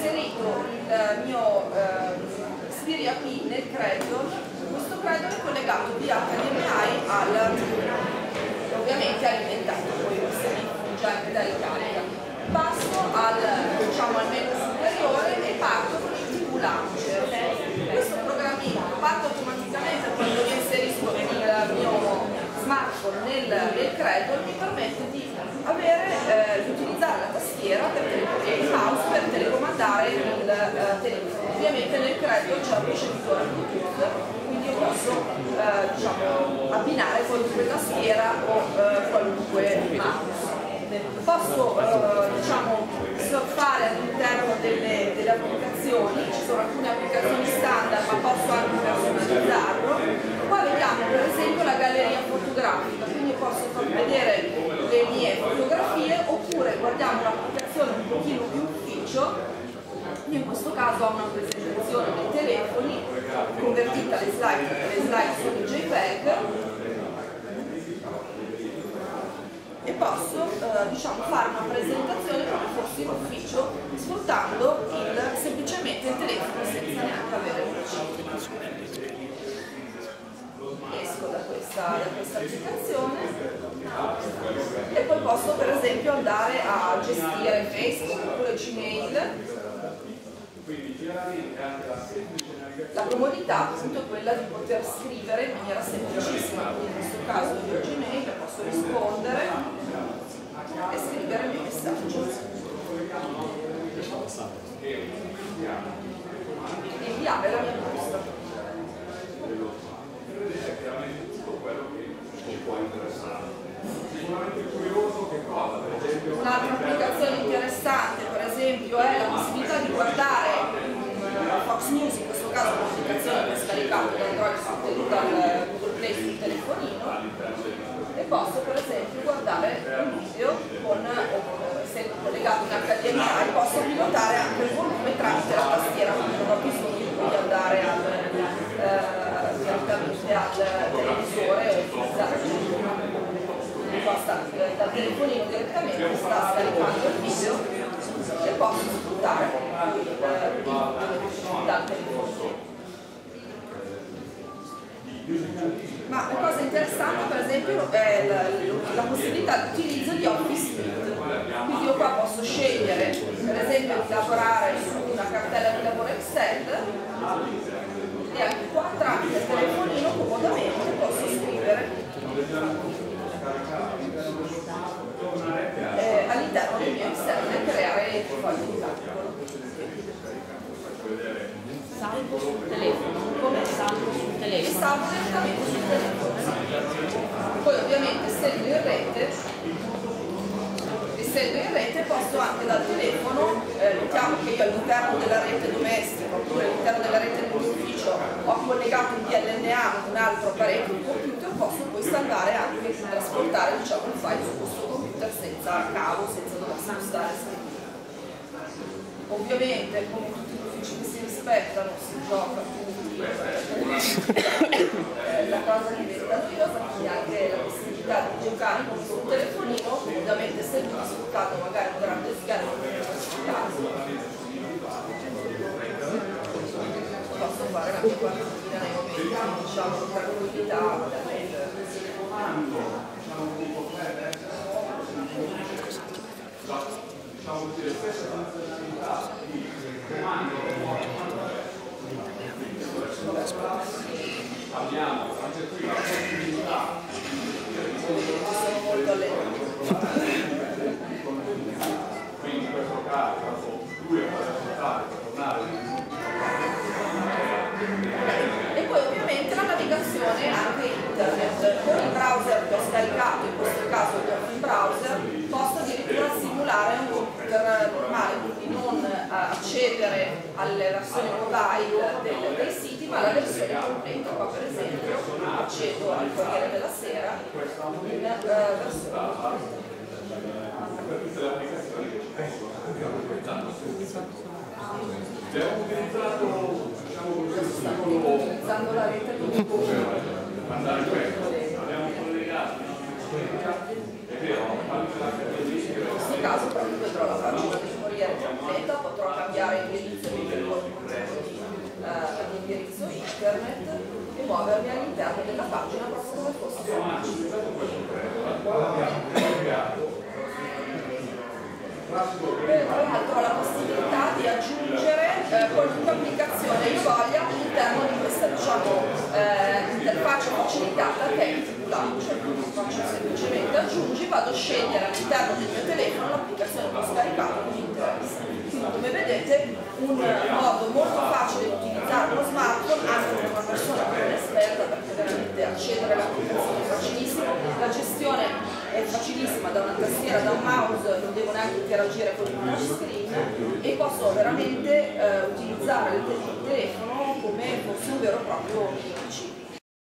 inserito il mio eh, Styria P nel credol, questo credol è collegato via HDMI al ovviamente alimentato poi questa funge da ricarica. Passo al, diciamo, al menu superiore e parto con il TV Launcher. Questo programmino parte automaticamente quando io inserisco il mio smartphone nel, nel credol mi permette di avere, eh, di utilizzare la tastiera per e il mouse per telecomandare il eh, telefono. Ovviamente nel credol c'è un ricevitore Bluetooth, quindi io posso eh, diciamo, abbinare qualunque tastiera o eh, qualunque mouse. Posso eh, diciamo, surfare all'interno delle, delle applicazioni, ci sono alcune applicazioni standard ma posso anche personalizzarlo. Qua vediamo per esempio la galleria fotografica, quindi posso far vedere le mie fotografie oppure guardiamo un'applicazione un pochino più ufficio io in questo caso ho una presentazione dei telefoni convertita le slide, le slide sono JPEG. E posso eh, diciamo, fare una presentazione come fossi in ufficio sfruttando il, semplicemente il telefono senza neanche avere un PC esco da questa, da questa applicazione. E poi posso per esempio andare a gestire Facebook oppure Gmail la comodità appunto quella di poter scrivere in maniera semplicissima. In questo caso io Gmail posso rispondere e scrivere il mio messaggio. E inviare la mia posta. Un'altra applicazione interessante per esempio è la possibilità di guardare News, in questo caso un'applicazione che è scaricata da Android dal Google Play sul telefonino e posso per esempio guardare un video con, essendo collegato in HDMI, posso pilotare anche il volume tramite la tastiera, quindi non ho bisogno di andare al, eh, direttamente al televisore o utilizzare basta dal telefonino direttamente sta scaricando il video e posso sfruttare. il telefonino. Ma la cosa interessante per esempio è la, la possibilità di utilizzo di Office Suite. Quindi io qua posso scegliere per esempio di lavorare su una cartella di lavoro Excel e anche qua tramite il telefonino comodamente posso scrivere eh, all'interno del mio Excel e creare il foglio di calcolo. Salvo sul telefono, come salvo sul E telefono? salvo direttamente sul telefono. Poi ovviamente essendo in rete essendo in rete posso anche dal telefono, eh, notiamo che io all'interno della rete domestica oppure all'interno della rete dell'ufficio ho collegato in DLNA un altro apparecchio, un computer, posso poi salvare anche, trasportare diciamo, il file su questo computer senza cavo, senza dover spostare. Ovviamente come tutti gli uffici che si rispettano si gioca eh, la cosa diventa noiosa, quindi anche la possibilità di giocare con un telefonino, ovviamente se non sfruttato magari un grande schermo come in questo caso. Posso fare mia partitina nei momenti diciamo di tranquillità diciamo così, le stesse funzionalità di comando E poi ovviamente la navigazione anche internet. Con il browser che ho scaricato, in questo caso il browser, posso addirittura simulare un computer normale, quindi non accedere alle versioni mobile dei siti, ma alla versione completa. Qua per esempio accedo al Corriere della Sera in eh, versione abbiamo utilizzato diciamo così utilizzando la rete di mandare questo abbiamo collegato la In questo caso proprio vedrò la pagina del Corriere completa, muovermi all'interno della pagina proprio come fosse Tra l'altro la possibilità di aggiungere eh, qualunque applicazione io voglia all'interno di questa diciamo, eh, interfaccia facilitata che è il Launcher. Quindi faccio semplicemente aggiungi, vado a scegliere all'interno del mio telefono l'applicazione che ho scaricato che mi interessa. Come vedete un modo molto facile di utilizzare uno smartphone anche per una persona che non è esperta perché veramente accedere all'applicazione è facilissimo, la gestione è facilissima da una tastiera, da un mouse, non devo neanche interagire con il touch screen e posso veramente eh, utilizzare il telefono come fosse un vero e proprio PC.